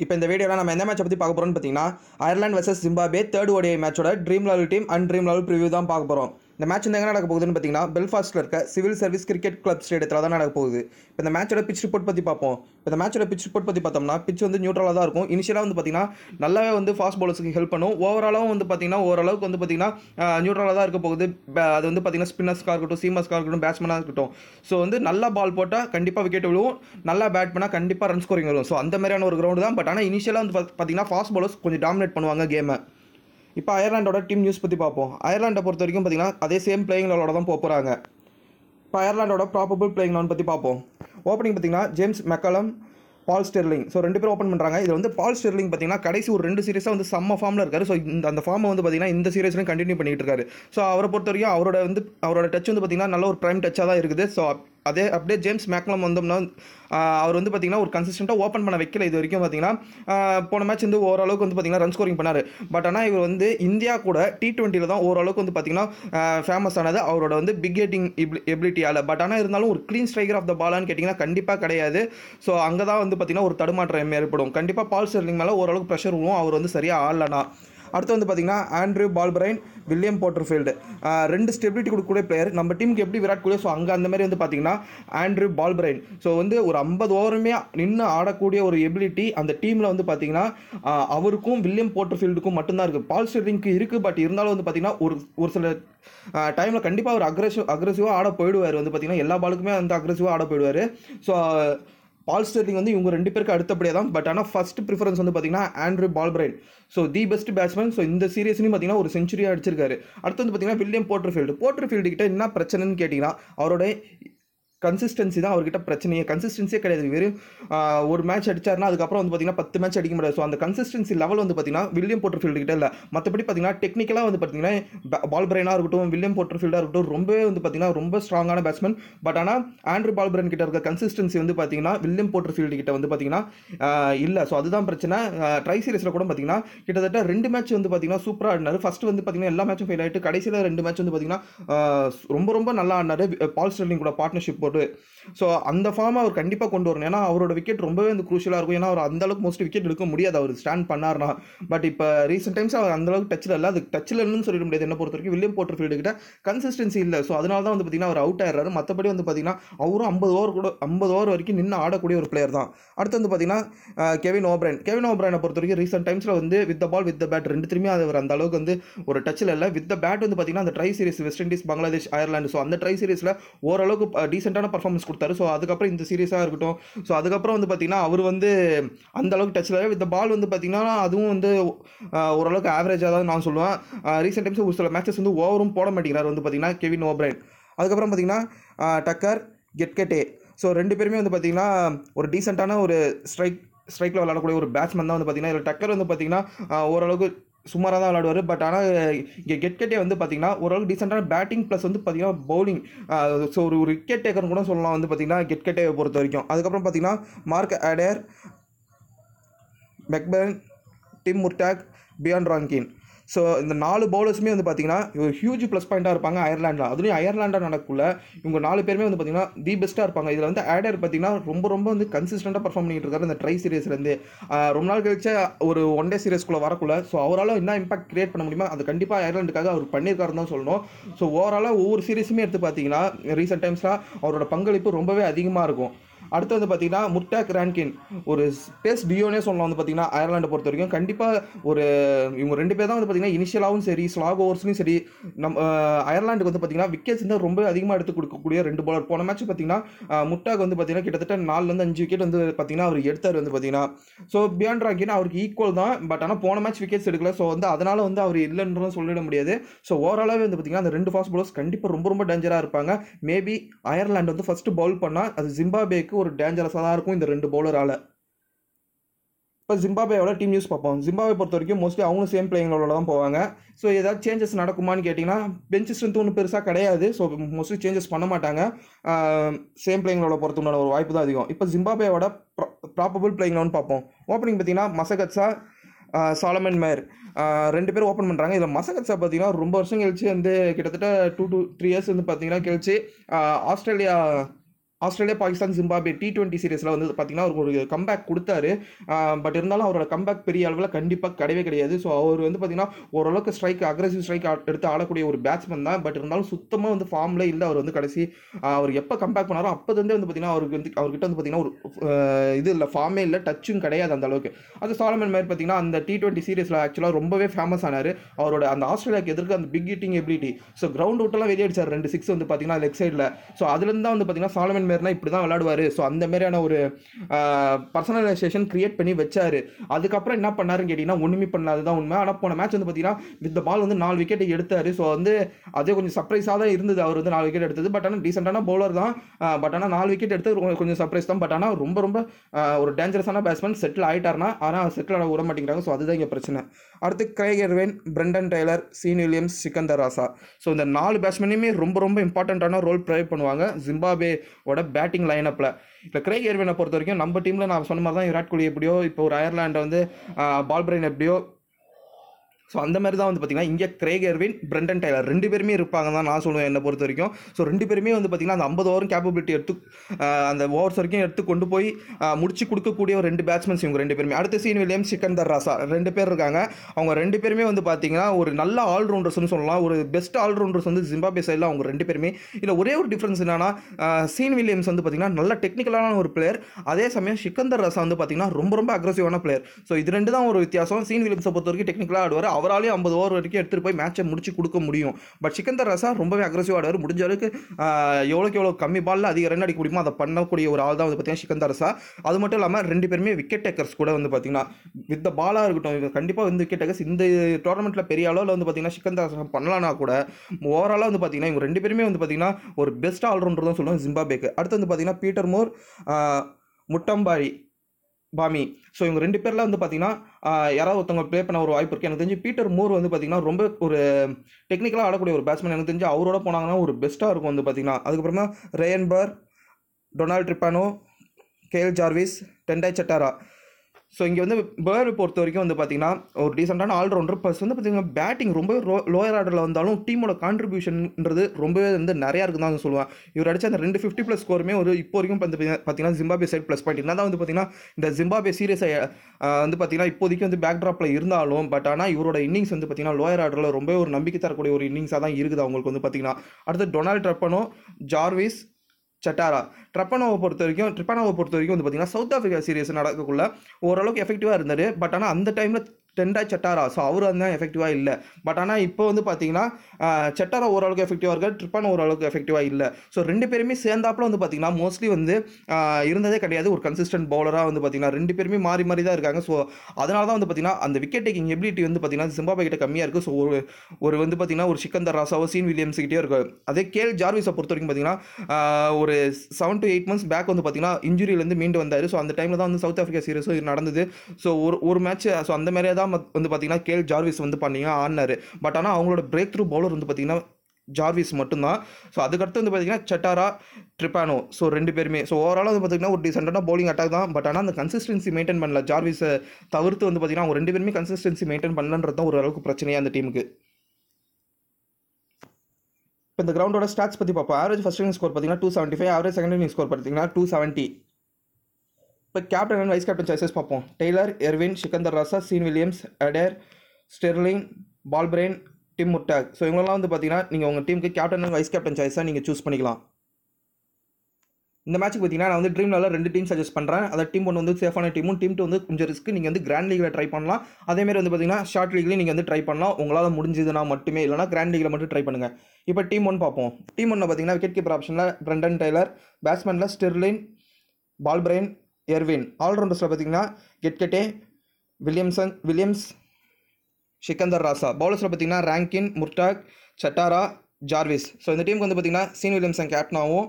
இப்போ இந்த வீடியோவில் நம்ம எந்த மேட்சை பற்றி பார்க்க போகிறோம்னு பார்த்தீங்கன்னா Ireland versus Zimbabwe third ODI மேட்சோட dream eleven team and dream eleven preview தான் பார்க்க போகிறோம் இந்த மேட்ச் வந்து எங்கே நடக்க போகுதுன்னு பார்த்தீங்கன்னா பெல்ஃபாஸ்ட்டில் இருக்க சிவில் சர்வீஸ் கிரிக்கெட் கிளப் ஸ்டேடியத்தில் தான் நடக்க போகுது. இப்போ இந்த மேட்சோட பிச் ரிப்போர்ட் பற்றி பார்ப்போம். இப்போ இந்த மேட்சோட பிச் ரிப்போர்ட் பற்றி பார்த்தோம்னா பிச் வந்து நியூட்ரலாக தான் இருக்கும். இனிஷியலாக வந்து பார்த்தீங்கன்னா நல்லாவே வந்து ஃபாஸ்ட் பாலர்ஸுக்கு ஹெல்ப் பண்ணும். ஓவராலாகவும் வந்து பார்த்தீங்கன்னா ஓரளவுக்கு வந்து பார்த்தீங்கன்னா நியூட்ரலாக தான் இருக்க போகுது. அது வந்து பார்த்தீங்கன்னா ஸ்பின்னர்ஸ்க்காக இருக்கட்டும் சீமர்ஸ்க்காக இருக்கட்டும் பேட்ஸ்மேனாக இருக்கட்டும். ஸோ வந்து நல்லா பால் போட்டால் கண்டிப்பாக விக்கெட் விழுவும். நல்லா பேட் பண்ணால் கண்டிப்பாக ரன் ஸ்கோரிங் வரும். ஸோ அந்த மாதிரியான ஒரு கிரவுண்டு தான். பட் ஆனால் இனிஷியலாக வந்து பார்த்தீங்கன்னா ஃபாஸ்ட் பாலர்ஸ் கொஞ்சம் டாமினேட் பண்ணுவாங்க கேமை இப்போ அயர்லாண்டோட டீம் நியூஸ் பற்றி பார்ப்போம். அயர்லாண்டை பொறுத்த வரைக்கும் பார்த்தீங்கன்னா அதே சேம் பிளேயிங் லெவலோட தான் போக போகிறாங்க இப்போ அயர்லாண்டோட ப்ராபபிள் பிளேயிங் லெவன் பற்றி பார்ப்போம். ஓப்பனிங் பார்த்தீங்கன்னா James McCallum Paul Stirling so ரெண்டு பேரும் ஓப்பன் பண்ணுறாங்க இது வந்து பால் ஸ்டெர்லிங் பார்த்தீங்கன்னா கடைசி ஒரு ரெண்டு சீரியஸாக வந்து செம்ம ஃபார்மில் இருக்காரு. ஸோ இந்த அந்த ஃபார்மை வந்து பார்த்தீங்கன்னா இந்த சீரியஸ்லையும் கண்டினியூ பண்ணிட்டு இருக்காரு. ஸோ அவரை பொறுத்த வரைக்கும் அவரோட வந்து அவரோட டச் வந்து பார்த்தீங்கன்னா நல்ல ஒரு ப்ரைம் டச்சாக தான் இருக்குது. ஸோ அதே அப்படியே ஜேம்ஸ் மேக்லம் வந்தோம்னா அவர் வந்து பார்த்தீங்கன்னா ஒரு கன்சிஸ்டண்ட்டாக ஓப்பன் பண்ண வைக்கல. இது வரைக்கும் பார்த்தீங்கன்னா போன மேட்ச் வந்து ஓரளவுக்கு வந்து பார்த்தீங்கன்னா ரன் ஸ்கோரிங் பண்ணார். பட் ஆனால் இவர் வந்து இந்தியா கூட டி ட்வெண்ட்டியில் தான் ஓரளவுக்கு வந்து பார்த்தீங்கன்னா ஃபேமஸ் ஆனது. அவரோட வந்து பிக் ஹேட்டிங் எபிலிட்டியால் பட் ஆனால் இருந்தாலும் ஒரு க்ளீன் ஸ்ட்ரைக்கர் ஆஃப் த பாலான்னு கேட்டிங்கன்னா கண்டிப்பாக கிடையாது. ஸோ அங்கே தான் வந்து பார்த்தீங்கன்னா ஒரு தடுமாற்றம் ஏற்படும். கண்டிப்பாக பால் ஸ்டெர்லிங் மேலே ஓரளவுக்கு ப்ரெஷர் விழுவும் அவர் வந்து சரியாக ஆடலனா. அடுத்து வந்து பார்த்தீங்கன்னா ஆண்ட்ரூ பால்பரைன் வில்லியம் போட்டர்ஃபீல்டு. ரெண்டு ஸ்டெபிலிட்டி கொடுக்கக்கூடிய பிளேயர் நம்ம டீமுக்கு எப்படி விராட் கோலி ஸோ அங்கே அந்த மாதிரி வந்து பார்த்தீங்கன்னா ஆண்ட்ரூ பால்பரைன். ஸோ வந்து ஒரு ஐம்பது ஓவருமே நின்று ஆடக்கூடிய ஒரு எபிலிட்டி அந்த டீமில் வந்து பார்த்தீங்கன்னா அவருக்கும் வில்லியம் போட்டர்ஃபீல்டுக்கும் மட்டும்தான் இருக்குது பால் ஸ்டெர்லிங்க்கு இருக்குது பட் இருந்தாலும் வந்து பார்த்தீங்கன்னா ஒரு ஒரு சில டைமில் கண்டிப்பாக அவர் அக்ரெசிவ் அக்ரெசிவாக ஆட போயிடுவார். வந்து பார்த்தீங்கன்னா எல்லா பாலுக்குமே வந்து அக்ரெசிவாக ஆட போயிடுவார். ஸோ பால் ஸ்டெர்லிங் வந்து இவங்க ரெண்டு பேருக்கு அடுத்தபடியாக தான் பட் ஆனால் ஃபர்ஸ்ட் ப்ரிஃபரன்ஸ் வந்து பார்த்தீங்கன்னா Andrew Balbirnie so the best batsman so இந்த சீரியஸ்லையும் பார்த்தீங்கன்னா ஒரு செஞ்சுரியாக அடிச்சிருக்காரு. அடுத்து வந்து பார்த்தீங்கன்னா வில்லியம் போட்டர்ஃபீல்டு போட்டர்ஃபீல்டு கிட்ட என்ன பிரச்சனைன்னு கேட்டிங்கன்னா அவரோட கன்சிஸ்டன்சி தான் அவர்கிட்ட பிரச்சனையே. கன்சிஸ்டன்சியே கிடையாது. வெறும் ஒரு மேட்ச் அடிச்சாருன்னா அதுக்கப்புறம் வந்து பார்த்தீங்கன்னா பத்து மேட்ச் அடிக்க முடியாது. ஸோ அந்த கன்சிஸ்டன்சி லெவல் வந்து பார்த்தீங்கன்னா வில்லியம் போட்டர்ஃபீல்டு கிட்ட இல்லை. மற்றபடி பார்த்தீங்கன்னா டெக்னிக்கலாக வந்து பார்த்தீங்கன்னா பால் பிரைனாக இருக்கட்டும் வில்லியம் போட்டர்ஃபீல்டாக இருக்கட்டும் ரொம்பவே வந்து பார்த்தீங்கன்னா ரொம்ப ஸ்ட்ராங்கான பேட்ஸ்மேன் பட் ஆனால் ஆண்ட்ரூ பால்பிரன் கிட்ட இருக்க கன்சிஸ்டன்சி வந்து பார்த்தீங்கன்னா வில்லியம் போட்டர்ஃபீல்டு கிட்ட வந்து பார்த்தீங்கன்னா இல்லை. ஸோ அதுதான் பிரச்சனை. ட்ரை சீரீஸில் கூட பார்த்தீங்கன்னா கிட்டத்தட்ட ரெண்டு மேட்ச் வந்து பார்த்தீங்கன்னா சூப்பராக ஆடினார். ஃபர்ஸ்ட் வந்து பார்த்தீங்கன்னா எல்லா மேட்சும் ஃபெயில் ஆகிட்டு கடைசியில் ரெண்டு மேட்ச் வந்து பார்த்தீங்கன்னா ரொம்ப ரொம்ப நல்லா ஆடினார். பால் ஸ்டெர்லிங் கூட பார்ட்னர்ஷிப் போட்டு ஸோ அந்த ஃபார்ம் அவர் கண்டிப்பாக கொண்டு வரணும். ஏன்னா அவரோட விக்கெட் ரொம்பவே வந்து குரூஷியலாக இருக்கும். ஏன்னா அவர் அந்த அளவுக்கு மோஸ்ட் விக்கெட் எடுக்க முடியாது. அவர் ஸ்டாண்ட் பண்ணார்னா பட் இப்போ ரீசெண்ட் டைம்ஸ் அவர் அந்த அளவுக்கு டச்சில் இல்லை. அது டச்சில் இல்லைன்னு சொல்லிட முடியாது. என்ன பொறுத்த வரைக்கும் வில்லியம் போட்டர்ஃபீல்டு கிட்ட கன்சிஸ்டன்சி இல்லை. ஸோ அதனால தான் வந்து பார்த்தீங்கன்னா அவர் அவுட் ஆயிடுறாரு. மற்றபடி வந்து பார்த்தீங்கன்னா அவரும் ஐம்பது ஓவர் கூட ஐம்பது ஓவர் வரைக்கும் நின்று ஆடக்கூடிய ஒரு பிளேயர் தான். அடுத்து வந்து பார்த்தீங்கன்னா கெவின் ஓப்ரைன் கெவின் ஓப்ரைனை பொறுத்த வரைக்கும் ரீசெண்ட் டைம்ஸில் வந்து with the ball with the bat ரெண்டுத்துலையுமே அவர் அந்த அளவுக்கு வந்து ஒரு டச்சில் இல்லை. வித் த பேட் வந்து பார்த்தீங்கன்னா அந்த tri series West Indies Bangladesh Ireland so அந்த ட்ரை சீரிஸில் ஓரளவுக்கு டீசெண்டான பர்ஃபார்மன்ஸ் கொடுத்தாரு. ஸோ அதுக்கப்புறம் இந்த சீரியஸாக இருக்கட்டும். ஸோ அதுக்கப்புறம் வந்து பார்த்தீங்கன்னா அவர் வந்து அந்த அளவுக்கு டச்சில் வித் பால் வந்து பார்த்தீங்கன்னா அதுவும் வந்து ஓரளவுக்கு ஆவரேஜாக தான் நான் சொல்லுவேன். ரீசெண்ட் டைம்ஸ் ஒரு சில மேட்சஸ் வந்து ஓவரும் போட மாட்டேங்கிறார் வந்து பார்த்தீங்கன்னா கெவின் ஓப்ரைன் அதுக்கப்புறம் பார்த்தீங்கன்னா டக்கர் கெட்கெட்டே ஸோ ரெண்டு பேருமே வந்து பார்த்தீங்கன்னா ஒரு டீசெண்டான ஒரு ஸ்ட்ரைக் ஸ்ட்ரைக்கில் விளாடக்கூடிய ஒரு பேட்ஸ்மேன் தான் வந்து பார்த்தீங்கன்னா இதில் டக்கர் வந்து பார்த்தீங்கன்னா ஓரளவுக்கு சுமாராக தான் விளாடுவார் பட் ஆனால் இங்கே கெட்கெட்டே வந்து பார்த்தீங்கன்னா ஓரளவுக்கு டீசெண்டான பேட்டிங் ப்ளஸ் வந்து பார்த்தீங்கன்னா பவுலிங் ஸோ ஒரு ஒரு விக்கெட் டேக்கர்னு கூட சொல்லலாம் வந்து பார்த்தீங்கன்னா கெட்கெட்டே பொறுத்த வரைக்கும். அதுக்கப்புறம் பார்த்தீங்கன்னா Mark Adair McBrine Tim Murtagh Boyd Rankin so இந்த நாலு பவுலர்ஸுமே வந்து பார்த்தீங்கன்னா ஒரு ஹியூஜ் ப்ளஸ் பாயிண்ட்டாக இருப்பாங்க அயர்லாண்டில் அதுலேயும் அயர்லாண்டாக நடக்குள்ள இவங்க நாலு பேருமே வந்து பார்த்தீங்கன்னா தி பெஸ்ட்டாக இருப்பாங்க. இதில் வந்து ஆடர் பார்த்தீங்கன்னா ரொம்ப ரொம்ப வந்து கன்சிஸ்டண்ட்டாக பர்ஃபார்ம் பண்ணிட்டு இருக்காரு இந்த ட்ரை சீரியஸ்லேருந்து ரொம்ப நாள் கழிச்ச ஒரு ஒன் டே சீரியஸ்குள்ளே வரக்குள்ள ஸோ அவரால் என்ன இம்பாக்ட் கிரியேட் பண்ண முடியுமோ அது கண்டிப்பாக அயர்லாண்டுக்காக அவர் பண்ணியிருக்காருன்னு தான் சொல்லணும். ஸோ ஓவராலாக ஒவ்வொரு சீரியஸுமே எடுத்து பார்த்தீங்கன்னா ரீசெண்ட் டைம்ஸாக அவரோட பங்களிப்பு ரொம்பவே அதிகமாக இருக்கும். அடுத்து வந்து பார்த்தீங்கன்னா முட்டா ரேன்கின் ஒரு ஸ்பேஸ் டியோனே சொல்லலாம் வந்து பார்த்தீங்கன்னா அயர்லாண்டை பொறுத்த வரைக்கும். கண்டிப்பாக ஒரு இவங்க ரெண்டு பேர் தான் வந்து பார்த்தீங்கன்னா இனிஷியலாகவும் சரி ஸ்லாக் ஓவர்ஸ்லையும் சரி நம்ம அயர்லாண்டுக்கு வந்து பார்த்தீங்கன்னா விக்கெட்ஸ் வந்து ரொம்ப அதிகமாக எடுத்து கொடுக்கக்கூடிய ரெண்டு பாலர் போன மேட்ச் பார்த்தீங்கன்னா முட்டாக்கு வந்து பார்த்தீங்கன்னா கிட்டத்தட்ட நாலுலேருந்து அஞ்சு விக்கெட் வந்து பார்த்தீங்கன்னா அவர் எடுத்தார் வந்து பார்த்தீங்கன்னா ஸோ பியாண்ட் ராக்கின் அவருக்கு ஈக்குவல் தான். பட் ஆனால் போன மேட்ச் விக்கெட்ஸ் எடுக்கல. ஸோ வந்து அதனால் வந்து அவர் இல்லைன்றதும் சொல்லிட முடியாது. ஸோ ஓவராலாகவே வந்து பார்த்தீங்கன்னா அந்த ரெண்டு ஃபாஸ்ட் bowlers கண்டிப்பாக ரொம்ப ரொம்ப டேஞ்சராக இருப்பாங்க. மேபி அயர்லாண்டு வந்து ஃபஸ்ட்டு பவுல் பண்ணால் அது ஜிம்பாபேக்கு ஒரு டேஞ்சரஸாக தான் இருக்கும் இந்த ரெண்டு பவுலரால் இப்போ ஜிம்பாபேயோட டீம் நியூஸ் பார்ப்போம். ஜிம்பாபே பொறுத்த வரைக்கும் மோஸ்ட்லி அவங்களும் சேம் பிளேயிங்களோட தான் போவாங்க. ஸோ ஏதாவது சேஞ்சஸ் நடக்குமான்னு கேட்டிங்கன்னா பெஞ்ச் ஸ்ட்ரென்த் ஒன்றும் பெருசாக கிடையாது. ஸோ மோஸ்ட்லி சேஞ்சஸ் பண்ண மாட்டாங்க. சேம் பிளேயிங்களோட பொறுத்துண்டான ஒரு வாய்ப்பு தான் அதிகம். இப்போ ஜிம்பாபேவோட ப்ராப்பபிள் பிளேயிங்னு பார்ப்போம். ஓப்பனிங் பார்த்தீங்கன்னா மசகட்ஸா சாலமன் மேர் ரெண்டு பேரும் ஓப்பன் பண்ணுறாங்க இதில் மசகட்ஸா பார்த்தீங்கன்னா ரொம்ப வருஷம் கழிச்சு வந்து கிட்டத்தட்ட டூ டூ த்ரீ இயர்ஸ் வந்து பார்த்தீங்கன்னா கழிச்சு Australia Australia Pakistan Zimbabwe T twenty சீரீஸில் வந்து பார்த்தீங்கன்னா அவருக்கு ஒரு கம்பேக் கொடுத்தாரு. பட் இருந்தாலும் அவரோட கம்பேக் பெரிய அளவில் கண்டிப்பாக கிடையவே கிடையாது. ஸோ அவர் வந்து பார்த்தீங்கன்னா ஓரளவுக்கு ஸ்ட்ரைக் அக்ரெசிவ் ஸ்ட்ரைக் எடுத்து ஆடக்கூடிய ஒரு பேட்ஸ்மேன் தான். பட் இருந்தாலும் சுத்தமாக வந்து ஃபார்மில் இல்லை அவர் வந்து கடைசி. அவர் எப்போ கம்பேக் பண்ணாரோ அப்போதுலேருந்தே வந்து பார்த்தீங்கன்னா அவருக்கு வந்து அவர்கிட்ட வந்து பார்த்தீங்கன்னா ஒரு இது இல்லை ஃபார்மே இல்லை டச்சும் கிடையாது அந்த அளவுக்கு. அது சாலமன் மாதிரி பார்த்தீங்கன்னா அந்த டி டுவெண்ட்டி சீரீஸில் ஆக்சுவலாக ரொம்பவே ஃபேமஸ் ஆனார். அவரோட அந்த ஆஸ்திரேலியாவுக்கு எதிர்க்க அந்த big hitting ability so ground அவுட்டெல்லாம் வெளியே அடிச்சார். ரெண்டு சிக்ஸ் வந்து பார்த்தீங்கன்னா லெக் சைடில் ஸோ அதுலேருந்து தான் வந்து பார்த்தீங்கன்னா சாலமன் மேர்னா இப்படி தான் விளாடுவார் ஸோ அந்த மாதிரியான ஒரு பர்சனலைசேஷன் கிரியேட் பண்ணி வச்சாரு. அதுக்கப்புறம் என்ன பண்ணாருன்னு கேட்டிங்கன்னா ஒன்றுமே பண்ணாது தான் உண்மை. ஆனால் போன மேட்ச் வந்து பார்த்தீங்கன்னா வித் பால் வந்து நாலு விக்கெட் எடுத்தார். ஸோ வந்து அதே கொஞ்சம் சர்ப்ரைஸாக தான் இருந்தது. அவர் வந்து நாலு விக்கெட் எடுத்தது. பட் ஆனால் டீசெண்டான பவுலர் தான். பட் ஆனால் நாலு விக்கெட் எடுத்து கொஞ்சம் சர்ப்ரைஸ் தான். பட் ஆனால் ரொம்ப ரொம்ப ஒரு டேஞ்சரஸான பேட்ஸ்மேன் செட்டில் ஆகிட்டார்னா ஆனால் செட்டில் ஆக விட மாட்டேங்கிறாங்க. ஸோ அதுதான் இங்கே பிரச்சனை. அடுத்து Craig Ervine Brendon Taylor Sean Williams Sikandar Raza so இந்த நாலு பேட்ஸ்மேனுமே ரொம்ப ரொம்ப இம்பார்ட்டண்ட்டான ரோல் ப்ளே பண்ணுவாங்க ஜிம்பாபேவோட பேட்டிங் லைனப்பில் இப்போ கிரேக் எர்வினை பொறுத்த வரைக்கும் நம்ம டீமில் நான் சொன்ன மாதிரி தான் விராட் கோலி எப்படியோ இப்போ ஒரு அயர்லாண்டை வந்து பால் பிரெயின் எப்படியோ ஸோ அந்த மாதிரி தான் வந்து பார்த்தீங்கன்னா இங்கே கிரேக் எர்வின் பிரெண்டன் டைலர் ரெண்டு பேருமே இருப்பாங்க தான் நான் சொல்லுவேன் என்னை பொறுத்த வரைக்கும். ஸோ ரெண்டு பேருமே வந்து பார்த்தீங்கன்னா அந்த ஐம்பது ஓவரும் கேப்பபிலிட்டி எடுத்து அந்த ஓவர்ஸ் வரைக்கும் எடுத்து கொண்டு போய் முடிச்சு கொடுக்கக்கூடிய ஒரு ரெண்டு பேட்ஸ்மேன்ஸ் இவங்க ரெண்டு பேருமே. அடுத்து சீன் வில்லியம் சிக்கந்தர் ராசா ரெண்டு பேர் இருக்காங்க. அவங்க ரெண்டு பேருமே வந்து பார்த்திங்கன்னா ஒரு நல்ல ஆல்ரவுண்டர்ஸ்னு சொல்லலாம். ஒரு பெஸ்ட் ஆல்ரவுண்டர்ஸ் வந்து ஜிம்பாபே சைடில் அவங்க ரெண்டு பேருமே. இல்லை ஒரே ஒரு டிஃப்ரென்ஸ் என்னன்னா சீன் வில்லியம்ஸ் வந்து பார்த்தீங்கன்னா நல்ல டெக்னிக்கலான ஒரு பிளேயர் அதே சமயம் சிக்கந்தர் ராசா வந்து பார்த்தீங்கன்னா ரொம்ப ரொம்ப அக்ரஸிவான பிளேயர் ஸோ இது ரெண்டு தான் ஒரு வித்தியாசம். சீன் வில்லியம்ஸை பொறுத்த வரைக்கும் டெக்னிக்கலாக ஆடுவார். அவராலேயும் ஐம்பது ஓவர் வரைக்கும் எடுத்துகிட்டு போய் மேட்சை முடிச்சு கொடுக்க முடியும். பட் சிக்கந்தர் ரசா ரொம்பவே அக்ரஸிவ் ஆடுவார். முடிஞ்ச அளவுக்கு எவ்வளோக்கு எவ்வளோ கம்மி பாலில் அதிக ரன் அடிக்க முடியுமோ அதை பண்ணக்கூடிய ஒரு ஆள் தான் வந்து பார்த்தீங்கன்னா சிக்கந்தர் ரசா. அது மட்டும் இல்லாமல் ரெண்டு பேருமே விக்கெட் டேக்கர்ஸ் கூட வந்து பார்த்தீங்கன்னா வித் பாலாக இருக்கட்டும் கண்டிப்பாக வந்து விக்கெட் டேக்கர்ஸ் இந்த டோர்னமெண்ட்டில் பெரிய அளவில் வந்து பார்த்தீங்கன்னா சிக்கந்தர் ரசா பண்ணலாம்னா கூட ஓவராலாக வந்து பார்த்தீங்கன்னா இவங்க ரெண்டு பேருமே வந்து பார்த்தீங்கன்னா ஒரு பெஸ்ட் ஆல்ரவுண்டர் தான் சொல்லுவாங்க ஜிம்பாபேக்கு அடுத்து வந்து பார்த்தீங்கன்னா பீட்டர் மோர் முட்டம்பாடி. முட்டம்பாரி பாமி. ஸோ இவங்க ரெண்டு பேர்லாம் வந்து பார்த்தீங்கன்னா யாராவது ஒருத்தவங்க ப்ளே பண்ண ஒரு வாய்ப்பு இருக்குது எனக்கு தெரிஞ்சு பீட்டர் மூர் வந்து பார்த்தீங்கன்னா ரொம்ப ஒரு டெக்னிக்கலாக ஆடக்கூடிய ஒரு பேட்ஸ்மேன் எனக்கு தெரிஞ்சு அவரோட போனாங்கன்னா ஒரு பெஸ்ட்டாக இருக்கும் வந்து பார்த்தீங்கன்னா அதுக்கப்புறமா Ryan Burl Donald Tiripano Kyle Jarvis Tendai Chatara. So இங்கே வந்து பேர்டு பொறுத்த வரைக்கும் வந்து பார்த்தீங்கன்னா ஒரு டீசெண்டான ஆல்ரவுண்டர் ப்ளஸ் வந்து பார்த்தீங்கன்னா பேட்டிங் ரொம்ப லோயர் ஆர்டரில் வந்தாலும் டீமோட கான்ட்ரிபியூஷன்ன்றது ரொம்பவே வந்து நிறையா இருக்குன்னு தான் சொல்லுவேன். இவர் அடிச்ச அந்த ரெண்டு ஃபிஃப்டி ப்ளஸ் ஸ்கோருமே ஒரு இப்போ வரைக்கும் வந்து பார்த்தீங்கன்னா ஜிம்பாபே சைட் ப்ளஸ் பாயிண்ட் என்ன தான் வந்து பார்த்தீங்கன்னா இந்த ஜிம்பாபே சீரியஸை வந்து பார்த்தீங்கன்னா இப்போதைக்கு வந்து பேக் ட்ராப்பில் இருந்தாலும் பட் ஆனால் இவரோட இன்னிங்ஸ் வந்து பார்த்தீங்கன்னா லோயர் ஆர்டரில் ரொம்ப ஒரு நம்பிக்கை தரக்கூடிய ஒரு இன்னிங்ஸாக தான் இருக்குது அவங்களுக்கு வந்து பார்த்தீங்கன்னா அடுத்து டொனால்ட் ட்ரப்பனோ ஜார்விஸ் சட்டாரா? ட்ரப்பனோவை பொறுத்த வரைக்கும் ட்ரிப்பனோவை பொறுத்த வரைக்கும் வந்து பார்த்தீங்கன்னா சவுத் ஆஃப்ரிக்கா சீரியஸ் நடக்கக்குள்ள ஓரளவுக்கு எஃபெக்டிவாக இருந்தார். பட் ஆனால் அந்த டைமில் டெண்டா சட்டாரா ஸோ அவர் வந்து எஃபெக்டிவாக இல்லை. பட் ஆனால் இப்போ வந்து பார்த்தீங்கன்னா செட்டாரா ஓரளவுக்கு எஃபெக்டிவாக இருக்கார் ட்ரிப்பான ஓரளவுக்கு எஃபெக்டிவாக இல்லை. ஸோ ரெண்டு பேருமே சேர்ந்தாப்புல வந்து பார்த்தீங்கன்னா மோஸ்ட்லி வந்து இருந்ததே கிடையாது. ஒரு கன்சிஸ்டன்ட் பவுலராக வந்து பார்த்தீங்கன்னா ரெண்டு பேருமே மாறி மாறி தான் இருக்காங்க. ஸோ அதனால தான் வந்து பார்த்தீங்கன்னா அந்த விக்கெட் டேக்கிங் எபிலிட்டி வந்து பார்த்தீங்கன்னா ஜிம்பாபே கிட்ட கம்மியாக இருக்குது ஸோ ஒரு ஒரு வந்து பார்த்தீங்கன்னா ஒரு சிக்கந்தர் ராசாவோ சீன் வில்லியம்ஸ் கிட்டே இருக்கும் அதே கேல் ஜார்விஸை பொறுத்த வரைக்கும் பார்த்தீங்கன்னா ஒரு seven to eight months back வந்து பார்த்தீங்கன்னா இன்ஜுரியிலேருந்து மீண்டு வந்தார். ஸோ அந்த டைமில் தான் வந்து சவுத் ஆஃப்ரிக்கா சீரியஸும் நடந்தது. ஸோ ஒரு ஒரு மேட்ச் ஸோ அந்த மாதிரியே தான் வந்து பார்த்தீங்கன்னா கேல் ஜார்விஸ் வந்து பார்த்தீங்கன்னா ஆடினார். பட் ஆனால் அவங்களோட பிரேக் த்ரூ பவுலர் வந்து பார்த்தீங்கன்னா ஜார்விஸ் மட்டும்தான். ஸோ அதுக்கடுத்து வந்து பார்த்தீங்கன்னா சட்டாரா ட்ரிப்பானோ ஸோ ரெண்டு பேருமே. ஸோ ஓவராலாக வந்து பார்த்தீங்கன்னா ஒரு டீசெண்டான பவுலிங் அட்டாக் தான். பட் ஆனால் அந்த கன்சிஸ்டன்சி மெயின்டைன் பண்ணல. ஜார்விஸை தவிர்த்து வந்து பார்த்தீங்கன்னா அவங்க ரெண்டு பேருமே கன்சிஸ்டன்சி மெயின்டைன் பண்ணலன்றது தான் ஒரு அளவுக்கு பிரச்சனையாக அந்த டீமுக்கு இப்போ இந்த கிரௌண்டோட ஸ்டாட்ஸ் பற்றி பார்ப்போம் ஆவரேஜ் ஃபஸ்ட் இன்னிங் ஸ்கோர் பார்த்தீங்கன்னா two seventy five average second inning score பார்த்தீங்கன்னா டூ செவன்ட்டி இப்போ captain and vice captain choices பார்ப்போம். Taylor Ervine Sikandar Raza Sean Williams Adair Stirling Balbirnie Tim முட்டாக் so இவங்கெல்லாம் வந்து பார்த்தீங்கன்னா நீங்கள் உங்கள் டீமுக்கு கேப்டன் அண்ட் வைஸ் கேப்டன் சாய்ஸாக நீங்கள் சூஸ் பண்ணிக்கலாம். இந்த மேட்ச்சுக்கு பார்த்தீங்கன்னா நான் வந்து ட்ரீம் லெவலில் ரெண்டு டீம் சஜஸ்ட் பண்ணுறேன் அதை டீம் ஒன்று வந்து சேஃபான டீமும் டீம் டூ வந்து கொஞ்சம் ரிஸ்க் நீங்கள் வந்து கிராண்ட் லீகில் ட்ரை பண்ணலாம். அதேமாரி வந்து பார்த்தீங்கன்னா ஷார்ட் லீக்லேயும் நீங்கள் வந்து ட்ரை பண்ணலாம். உங்களால் முடிஞ்சதுன்னா மட்டுமே இல்லைனா கிராண்ட் லீகில் மட்டும் ட்ரை பண்ணுங்கள் இப்போ டீம் ஒன் பார்ப்போம். டீம் ஒன்று பார்த்தீங்கன்னா விக்கெட் கீப்பர் ஆப்ஷனில் பிரண்டன் டெய்லர் பேட்ஸ்மேனில் ஸ்டெர்லின் பால்பிரெயின் எர்வின் ஆல்ரவுண்டர்ஸில் பார்த்தீங்கன்னா கெட்கெட்டே வில்லியம்சன் வில்லியம்ஸ் சிக்கந்தர் ராசா பவுலர்ஸில் பார்த்தீங்கன்னா Rankin Murtagh Chatara Jarvis so இந்த டீமுக்கு வந்து பார்த்தீங்கன்னா சீன் வில்லியம்சன் கேப்டனாகவும்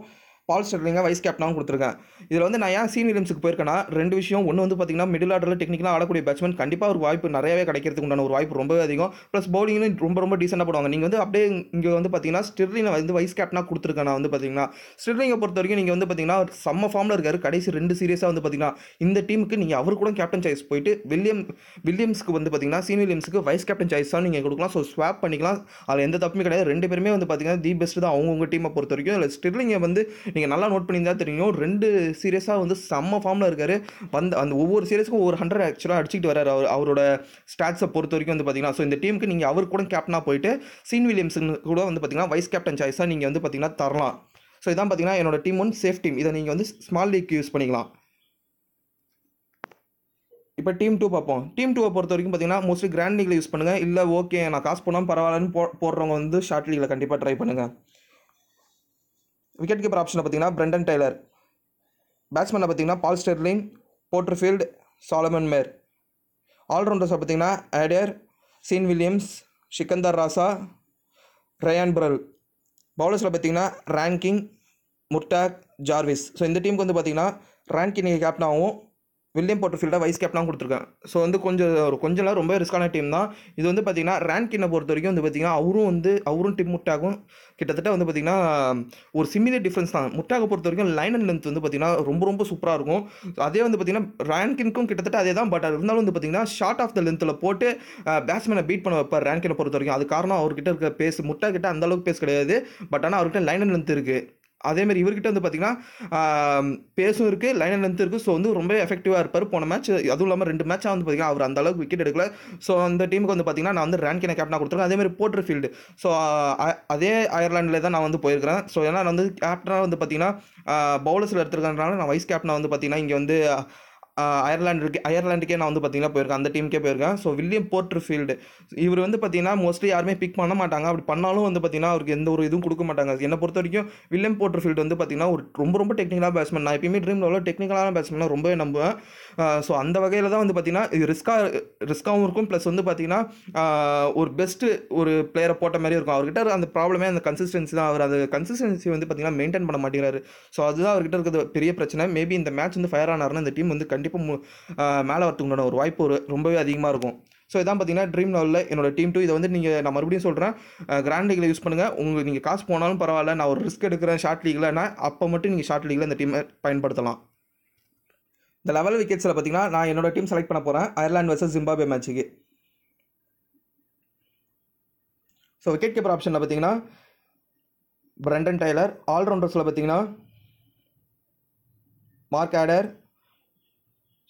பால் ஸ்டெர்லிங்கை வைஸ் கேப்டனாகவும் கொடுத்துருக்கேன். இதில் வந்து நான் ஏன் சீன் வில்லியம்ஸுக்கு போயிருக்கேன்னா ரெண்டு விஷயம். ஒன்று வந்து பார்த்தீங்கன்னா மிடில் ஆர்டரில் டெக்னிக்கலாக ஆடக்கூடிய பேட்ஸ்மேன் கண்டிப்பாக ஒரு வாய்ப்பு நிறையவே கிடைக்கிறதுக்கு உண்டான ஒரு வாய்ப்பு ரொம்பவே அதிகம். ப்ளஸ் பவுலிங்லையும் ரொம்ப ரொம்ப டீசெண்டாக போடுவாங்க. நீங்கள் வந்து அப்படியே இங்கே வந்து பார்த்தீங்கன்னா ஸ்டெர்லிங்கை வந்து வைஸ் கேப்டனாக கொடுத்துருக்கேன் நான் வந்து பார்த்தீங்கன்னா ஸ்டெர்லிங்கை பொறுத்த வரைக்கும் நீங்கள் வந்து பார்த்தீங்கன்னா செம்ம ஃபார்மில் இருக்கார். கடைசி ரெண்டு சீரியஸாக வந்து பார்த்தீங்கன்னா இந்த டீமுக்கு நீங்கள் அவர் கூட கேப்டன் சாய்ஸ் போயிட்டு வில்லியம் வில்லியம்ஸ்க்கு வந்து பார்த்தீங்கன்னா சீன் வில்லியம்ஸ்க்கு வைஸ் கேப்டன் சாய்ஸாக நீங்கள் கொடுக்கலாம். ஸோ ஸ்வாப் பண்ணிக்கலாம். அதில் எந்த தப்புமே கிடையாது. ரெண்டு பேருமே வந்து பார்த்தீங்கன்னா தி பெஸ்ட் தான். அவங்கவுங்க டீமை பொறுத்த வரைக்கும். இல்லை ஸ்டெர்லிங்கை வந்து நீங்கள் நல்லா நோட் பண்ணியிருந்தா தெரியும். ரெண்டு சீரியஸாக வந்து செம்ம ஃபார்மில் இருக்கார். வந்து அந்த ஒவ்வொரு சீரியஸ்க்கும் ஒவ்வொரு ஹண்ட்ரட் ஆக்சுவலாக அடிச்சுட்டு வராரு அவர் அவரோட ஸ்டாட்ஸை பொறுத்த வரைக்கும் வந்து பார்த்தீங்கன்னா ஸோ இந்த டீமுக்கு நீங்கள் அவர் கூட கேப்டனாக போயிட்டு சீன் வில்லியம்ஸுன்னு கூட வந்து பார்த்தீங்கன்னா வைஸ் கேப்டன் சாய்ஸாக நீங்கள் வந்து பார்த்தீங்கன்னா தரலாம். ஸோ இதான் பார்த்தீங்கன்னா என்னோட டீம் ஒன் சேஃப் டீம் இதை நீங்கள் வந்து ஸ்மால் லீக் யூஸ் பண்ணிக்கலாம். இப்போ டீம் டூ பார்ப்போம். டீம் டூவை பொறுத்த வரைக்கும் பார்த்தீங்கன்னா மோஸ்ட்லி கிராண்ட் லீக்ல யூஸ் பண்ணுங்கள் இல்லை ஓகே நான் காசு போனால் பரவாயில்லன்னு போ போடுறவங்க வந்து ஷார்ட் லீக்ல கண்டிப்பாக ட்ரை பண்ணுங்கள் விக்கெட் கீப்பர் ஆப்ஷனில் பார்த்தீங்கன்னா பிரெண்டன் டெய்லர் பேட்ஸ்மேனில் பார்த்தீங்கன்னா பால் ஸ்டெர்லின் போர்ட்ருஃபீல்டு சாலமன் மேர் ஆல்ரவுண்டர்ஸை பார்த்தீங்கன்னா Adair Sean Williams Sikandar Raza Ryan Burl பவுலர்ஸில் பார்த்தீங்கன்னா ரேங்கிங் முர்டாக் ஜார்விஸ் ஸோ இந்த டீமுக்கு வந்து பார்த்தீங்கன்னா ரேங்கிங் கேப்டனாகவும் வில்லியம் போர்ட்டர்ஃபீல்டாக வைஸ் கேப்டனாக கொடுத்துருக்கேன் ஸோ வந்து கொஞ்சம் ஒரு கொஞ்சம்லாம் ரொம்ப ரிஸ்கான டீம் தான். இது வந்து பார்த்தீங்கன்னா ரேங்கினை பொறுத்த வரைக்கும் வந்து பார்த்தீங்கன்னா அவரும் வந்து அவரும் டீம் முட்டாகும். கிட்டத்தட்ட வந்து பார்த்தீங்கன்னா ஒரு சிமிலர் டிஃப்ரென்ஸ் தான். முட்டாக பொறுத்த வரைக்கும் லைன் அண்ட் லென்த் வந்து பார்த்தீங்கன்னா ரொம்ப ரொம்ப சூப்பராக இருக்கும். அதே வந்து பார்த்தீங்கன்னா ரேங்கினுக்கும் கிட்டத்தட்ட அதே தான். பட் இருந்தாலும் வந்து பார்த்தீங்கன்னா ஷார்ட் ஆஃப் த லென்த்தில் போட்டு பேட்ஸ்மேனை பீட் பண்ண வைப்பார் ரேங்கினை பொறுத்த வரைக்கும். அது காரணம் அவர்கிட்ட இருக்க பேஸ் முட்டா கிட்ட அந்த அளவுக்கு பேஸ் கிடையாது. பட் ஆனால் அவர்கிட்ட லைன் அண்ட் லென்த் இருக்குது அதேமாதிரி இவர்கிட்ட வந்து பார்த்தீங்கன்னா பேஸும் இருக்குது லைன் லென்த் இருக்குது ஸோ வந்து ரொம்ப எஃபெக்டிவாக இருப்பார். போன மேட்ச் அதுவும் இல்லாமல் ரெண்டு மேட்சாக வந்து பார்த்தீங்கன்னா அவர் அந்த அளவுக்கு விக்கெட் எடுக்கல. ஸோ அந்த டீமுக்கு வந்து பார்த்தீங்கன்னா நான் வந்து ரேங்கினை கேப்டனாக கொடுத்துருக்கேன் அதேமாதிரி போர்ட்ரு ஃபீல்டு ஸோ அதே அயர்லாண்டில் தான் நான் வந்து போயிருக்கிறேன். ஸோ ஏன்னா நான் வந்து கேப்டனாக வந்து பார்த்தீங்கன்னா பவுலர்ஸில் எடுத்துருக்கனால நான் வைஸ் கேப்டனாக வந்து பார்த்தீங்கன்னா இங்கே வந்து அயர்லாண்டு இருக்கு அயர்லாண்டுக்கே நான் வந்து பார்த்தீங்கன்னா போயிருக்கேன். அந்த டீமுக்கே போயிருக்கேன். ஸோ வில்லியம் போர்ட்ரு ஃபீல்டு இவர் வந்து பார்த்தீங்கன்னா மோஸ்ட்லி யாருமே பிக் பண்ண மாட்டாங்க. அப்படி பண்ணாலும் வந்து பார்த்தீங்கன்னா அவருக்கு எந்த ஒரு இதுவும் கொடுக்க மாட்டாங்க. என்னை பொறுத்த வரைக்கும் வில்லியம் போர்ட்ரு ஃபீல்டு வந்து பார்த்தீங்கன்னா ஒரு ரொம்ப ரொம்ப டெக்னிக்கலாக பேட்ஸ்மேன் நான் எப்பயுமே ட்ரீம் லெவலில் டெக்னிக்கலான பேட்ஸ்மேன் ரொம்பவே நம்புவேன். ஸோ அந்த வகையில் தான் வந்து பார்த்தீங்கன்னா இது ரிஸ்க்காக ரிஸ்க்காகவும் இருக்கும். ப்ளஸ் வந்து பார்த்தீங்கன்னா ஒரு பெஸ்ட்டு ஒரு பிளேயரை போட்ட மாதிரி இருக்கும். அவர்கிட்ட அந்த ப்ராப்ளமே அந்த கன்சிஸ்டன்சி தான். அவர் அது கன்சிஸ்டன்சி வந்து பார்த்தீங்கன்னா மெயின்டைன் பண்ண மாட்டேங்கிறாரு. ஸோ அதுதான் அவர்கிட்ட இருக்கிறது பெரிய பிரச்சனை. மேபி இந்த மேட்ச் வந்து ஃபயர் ஆனார்னா இந்த டீம் வந்து கண்டிப்பாக மேலே வரத்துக்குண்டான ஒரு வாய்ப்பு ஒரு ரொம்பவே அதிகமாக இருக்கும். ஸோ இதான் பார்த்தீங்கன்னா ட்ரீம் லெவலில் என்னோட டீம் டூ இதை வந்து நீங்கள் நான் மறுபடியும் சொல்கிறேன் கிராண்ட் லீகில் யூஸ் பண்ணுங்கள் உங்களுக்கு நீங்கள் காசு போனாலும் பரவாயில்ல. நான் ஒரு ரிஸ்க் எடுக்கிறேன் ஷார்ட் லீக்லன்னா அப்போ மட்டும் நீங்கள் ஷார்ட் லீகில் இந்த டீமை பயன்படுத்தலாம். இந்த லெவல் விக்கெட்ஸில் பார்த்தீங்கன்னா நான் என்னோட டீம் செலக்ட் பண்ண போகிறேன் அயர்லாண்ட் வர்சஸ் ஜிம்பாபே மேட்ச்சுக்கு ஸோ விக்கெட் கீப்பர் ஆப்ஷனில் பார்த்தீங்கன்னா பிரண்டன் டைலர் ஆல்ரவுண்டர்ஸில் பார்த்தீங்கன்னா Mark Adair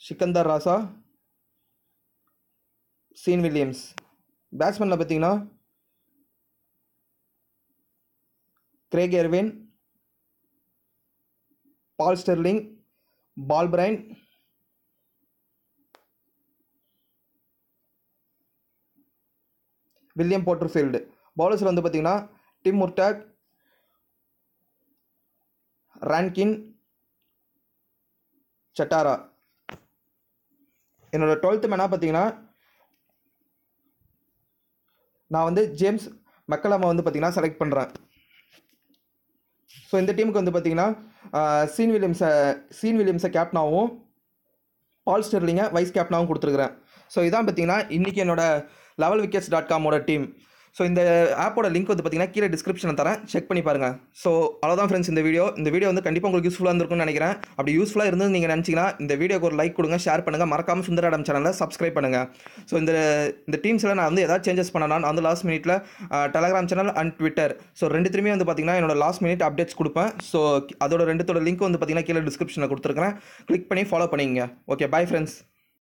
Sikandar Raza Sean Williams. பேட்ஸ்மேனில் பார்த்தீங்கன்னா Craig Ervine Paul Stirling Balbirnie William Porterfield பவுலர்ஸில் வந்து பார்த்தீங்கன்னா டிம் முர்டாக் ரேன்கின் சட்டாரா என்னோடய டுவெல்த்து மேனாக பார்த்தீங்கன்னா நான் வந்து ஜேம்ஸ் மக்களம்மா வந்து பார்த்திங்கன்னா செலக்ட் பண்ணுறேன் ஸோ இந்த டீமுக்கு வந்து பார்த்தீங்கன்னா சீன் வில்லியம்ஸை சீன் வில்லியம்ஸை கேப்டனாகவும் பால் ஸ்டெர்லிங்கை வைஸ் கேப்டனாகவும் கொடுத்துருக்குறேன். ஸோ இதான் பார்த்தீங்கன்னா இன்றைக்கி என்னோடய லெவல் விக்கெட்ஸ் டாட் காமோட டீம் ஸோ இந்த ஆப்போட லிங்க் வந்து பார்த்தீங்கன்னா கீழே டிஸ்கிரிப்ஷனில் தரேன். செக் பண்ணி பாருங்கள் ஸோ அவ்வளோதான் ஃப்ரெண்ட்ஸ் இந்த வீடியோ இந்த வீடியோ வந்து கண்டிப்பாக உங்களுக்கு யூஸ்ஃபுல்லாக இருந்திருக்கும்னு நினைக்கிறேன். அப்படி யூஸ்ஃபுல்லாக இருந்து நீங்கள் நினச்சிங்கன்னா இந்த வீடியோக்கு ஒரு லைக் கொடுங்க ஷேர் பண்ணுங்கள் மறக்காமல் சுந்தராடம் சேனலில் சப்ஸ்கிரைப் பண்ணுங்கள் ஸோ இந்த இந்த டீம்ஸில் நான் வந்து ஏதாவது சேஞ்சஸ் பண்ணலாம் நான் வந்து லாஸ்ட் மினிட்ல Telegram channel and Twitter so ரெண்டுத்துலையுமே வந்து பார்த்தீங்கன்னா என்னோட லாஸ்ட் மினிட் அப்டேட்ஸ் கொடுப்பேன். ஸோ அதோட ரெண்டுத்தோட லிங்க் வந்து பார்த்தீங்கன்னா கீழே டிஸ்கிரிப்ஷனில் கொடுத்துருக்கேன் கிளிக் பண்ணி ஃபாலோ பண்ணிங்க ஓகே பை ஃப்ரெண்ட்ஸ்